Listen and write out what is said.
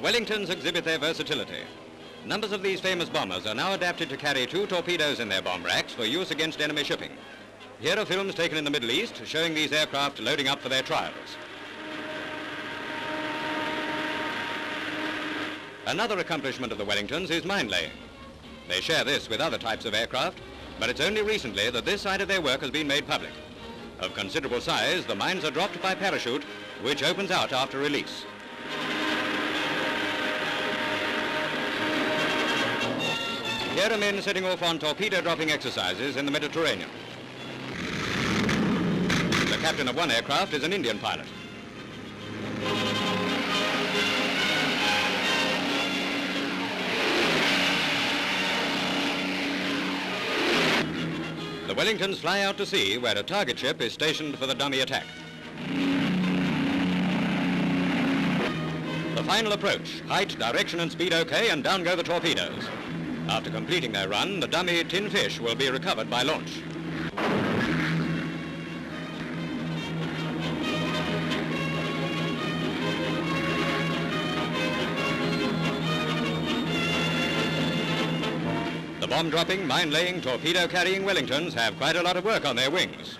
The Wellingtons exhibit their versatility. Numbers of these famous bombers are now adapted to carry two torpedoes in their bomb racks for use against enemy shipping. Here are films taken in the Middle East showing these aircraft loading up for their trials. Another accomplishment of the Wellingtons is mine laying. They share this with other types of aircraft, but it's only recently that this side of their work has been made public. Of considerable size, the mines are dropped by parachute, which opens out after release. Here are men setting off on torpedo dropping exercises in the Mediterranean. The captain of one aircraft is an Indian pilot. The Wellingtons fly out to sea where a target ship is stationed for the dummy attack. The final approach, height, direction and speed okay, and down go the torpedoes. After completing their run, the dummy tin fish will be recovered by launch. The bomb-dropping, mine-laying, torpedo-carrying Wellingtons have quite a lot of work on their wings.